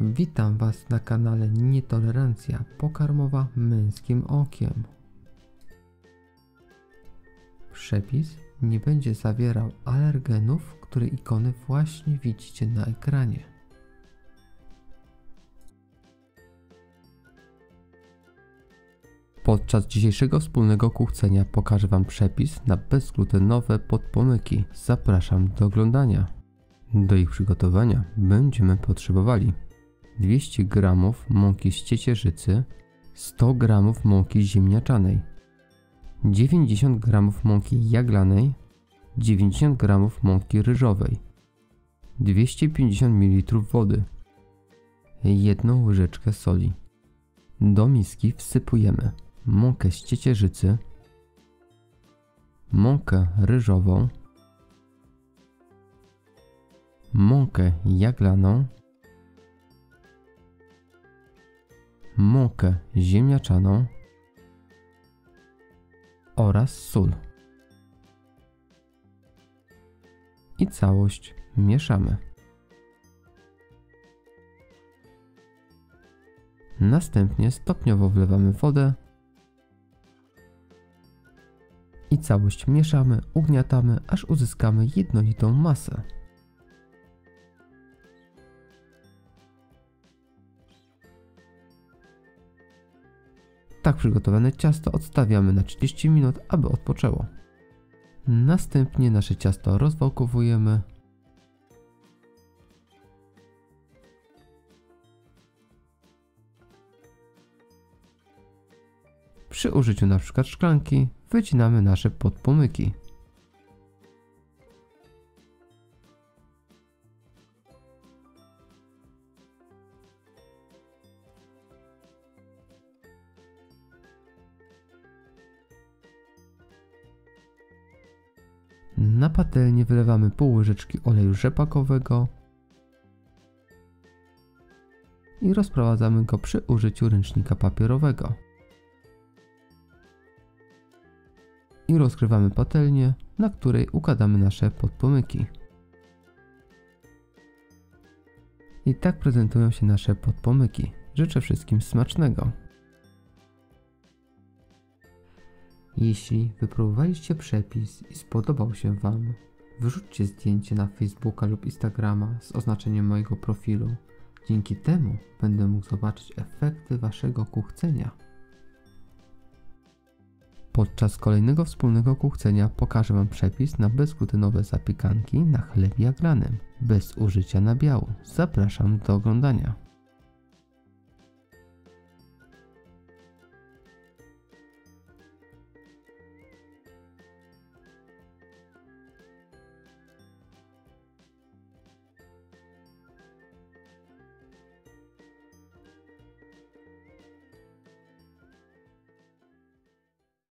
Witam Was na kanale Nietolerancja pokarmowa męskim okiem. Przepis nie będzie zawierał alergenów, które ikony właśnie widzicie na ekranie. Podczas dzisiejszego wspólnego kuchcenia pokażę Wam przepis na bezglutenowe podpomyki. Zapraszam do oglądania. Do ich przygotowania będziemy potrzebowali 200 g mąki z ciecierzycy, 100 g mąki ziemniaczanej, 90 g mąki jaglanej, 90 g mąki ryżowej, 250 ml wody, 1 łyżeczkę soli. Do miski wsypujemy mąkę z ciecierzycy, mąkę ryżową, mąkę jaglaną, mąkę ziemniaczaną oraz sól. I całość mieszamy. Następnie stopniowo wlewamy wodę i całość mieszamy, ugniatamy, aż uzyskamy jednolitą masę. Tak przygotowane ciasto odstawiamy na 30 minut, aby odpoczęło. Następnie nasze ciasto rozwałkowujemy. Przy użyciu np. szklanki wycinamy nasze podpomyki. Na patelnię wylewamy pół łyżeczki oleju rzepakowego i rozprowadzamy go przy użyciu ręcznika papierowego. I rozgrywamy patelnię, na której układamy nasze podpomyki. I tak prezentują się nasze podpomyki. Życzę wszystkim smacznego. Jeśli wypróbowaliście przepis i spodobał się Wam, wyrzućcie zdjęcie na Facebooka lub Instagrama z oznaczeniem mojego profilu. Dzięki temu będę mógł zobaczyć efekty Waszego kuchcenia. Podczas kolejnego wspólnego kuchcenia pokażę Wam przepis na bezglutenowe zapiekanki na chlebie jaglanym, bez użycia nabiału. Zapraszam do oglądania.